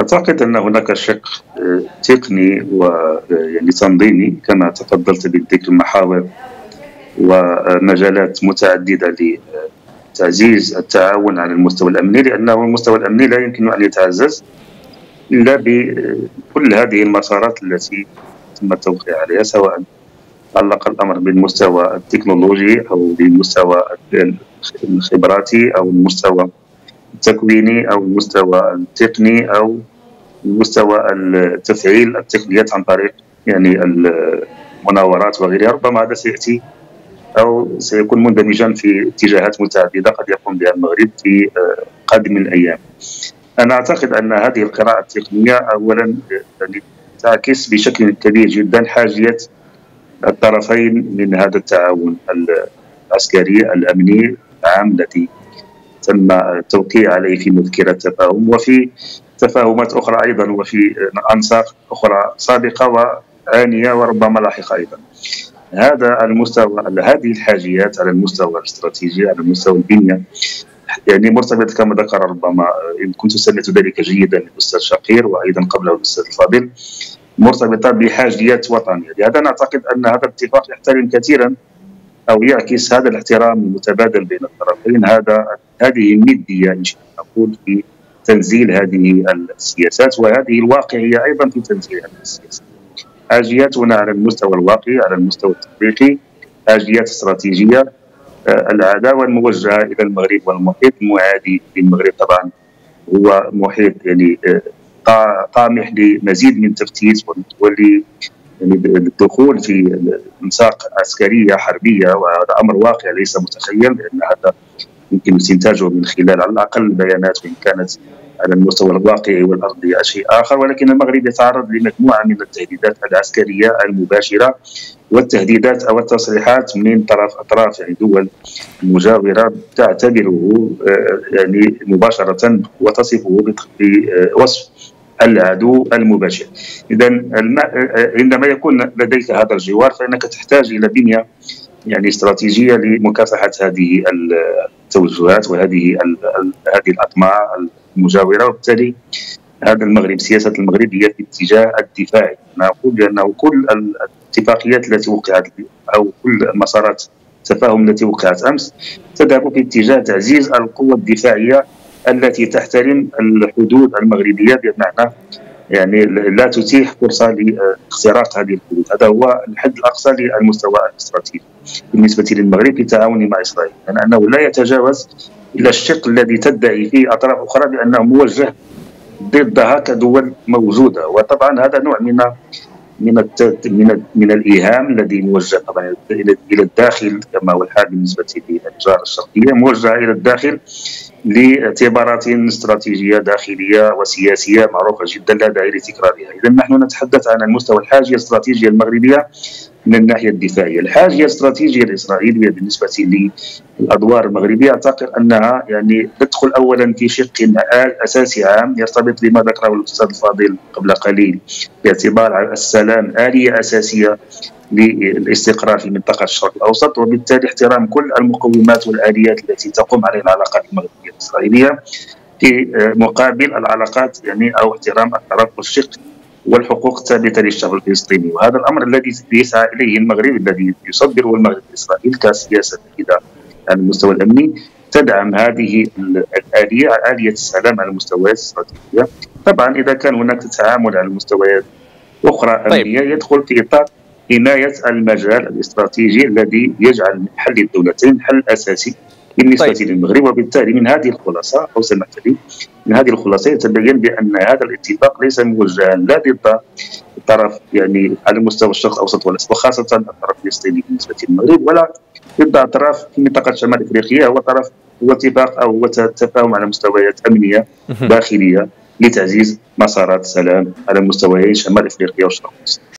أعتقد أن هناك شق آه، تقني ويعني تنظيمي كما تفضلت بالذكر محاور ومجالات متعددة لتعزيز التعاون على المستوى الأمني لأنه المستوى الأمني لا يمكن أن يتعزز إلا بكل هذه المسارات التي تم التوقيع عليها سواء تعلق الأمر بالمستوى التكنولوجي أو بالمستوى الخبراتي أو المستوى التكويني أو المستوى التقني أو مستوى تفعيل التقنيات عن طريق يعني المناورات وغيرها ربما هذا سيأتي أو سيكون مندمجا في اتجاهات متعددة قد يقوم بها المغرب في آه، قادم الأيام. أنا أعتقد أن هذه القراءة التقنية اولا يعني تعكس بشكل كبير جدا حاجية الطرفين من هذا التعاون العسكري الأمني العام الذي تم التوقيع عليه في مذكرة تفاهم وفي تفاهمات أخرى أيضا وفي أنساق أخرى سابقة وآنية وربما لاحقة أيضا. هذا المستوى هذه الحاجيات على المستوى الاستراتيجي على مستوى البنية. يعني مرتبطه كما ذكر ربما إن كنت سمعت ذلك جيدا الاستاذ شقير وأيضا قبله الأستاذ الفاضل مرتبطة بحاجيات وطنية. لهذا نعتقد أن هذا الاتفاق يحترم كثيرا أو يعكس هذا الاحترام المتبادل بين الطرفين. هذا هذه الندية إن شاء الله نقول في تنزيل هذه السياسات وهذه الواقعيه أيضا في تنزيل هذه السياسات. حاجياتنا على المستوى الواقعي على المستوى التطبيقي حاجيات استراتيجية آه، العداوة الموجهة إلى المغرب والمحيط المعادي للمغرب طبعا هو محيط يعني آه، طامح لمزيد من التفتيت ول يعني الدخول في نساق عسكرية حربية وهذا أمر واقع ليس متخيل لأن هذا يمكن استنتاجه من خلال على الأقل البيانات وإن كانت على المستوى الواقعي والارضي شيء آخر ولكن المغرب يتعرض لمجموعة من التهديدات العسكرية المباشرة والتهديدات أو التصريحات من طرف أطراف يعني دول المجاوره تعتبره آه، يعني مباشرة وتصفه بوصف العدو المباشر. اذا عندما يكون لديك هذا الجوار فإنك تحتاج إلى بنية يعني استراتيجية لمكافحة هذه التوجهات وهذه هذه الأطماع المجاورة. وبالتالي هذا المغرب سياسة المغرب هي في اتجاه الدفاعي أنا أقول بأنه كل الاتفاقيات التي وقعت أو كل مسارات التفاهم التي وقعت أمس تذهب في اتجاه تعزيز القوة الدفاعية التي تحترم الحدود المغربية بمعنى يعني لا تتيح فرصة لاختراق هذه الحدود. هذا هو الحد الأقصى للمستوى الاستراتيجي بالنسبة للمغرب في التعاون مع إسرائيل. يعني أنه لا يتجاوز إلى الشق الذي تدعي فيه أطراف أخرى بأنه موجه ضدها كدول موجودة. وطبعا هذا نوع من من من من الإيهام الذي موجه طبعا إلى الداخل كما هو الحال بالنسبة للجار الشرقية موجه إلى الداخل لاعتبارات استراتيجية داخلية وسياسية معروفة جدا لا داعي لتكرارها، اذا نحن نتحدث عن المستوى الحاجيه الاستراتيجيه المغربية من الناحية الدفاعية، الحاجيه الاستراتيجيه الاسرائيليه بالنسبة للادوار المغربية أعتقد أنها يعني تدخل اولا في شق أساسي عام يرتبط بما ذكره الأستاذ الفاضل قبل قليل باعتبار السلام آلية أساسية للاستقرار في منطقه الشرق الأوسط وبالتالي احترام كل المقومات والآليات التي تقوم عليها العلاقات المغربية الإسرائيلية في مقابل العلاقات يعني أو احترام الطرف والشق والحقوق الثابتة للشعب الفلسطيني وهذا الأمر الذي يسعى إليه المغرب الذي يصدره المغرب لإسرائيل كسياسة إلى على المستوى الأمني تدعم هذه الآلية آلية السلام على المستويات الاستراتيجية طبعا إذا كان هناك تعامل على المستويات أخرى طيب. أمنية يدخل في إطار حمايه المجال الاستراتيجي الذي يجعل حل الدولتين حل أساسي بالنسبة طيب. للمغرب وبالتالي من هذه الخلاصة أو سمحت لي من هذه الخلاصة يتبين بأن هذا الاتفاق ليس موجها لا ضد الطرف يعني على مستوى الشرق الأوسط وخاصة الطرف الفلسطيني بالنسبة للمغرب ولا ضد اطراف في منطقة شمال إفريقيا هو طرف هو اتفاق أو هو تفاهم على مستويات أمنية داخلية لتعزيز مسارات السلام على مستويي شمال إفريقيا والشرق الأوسط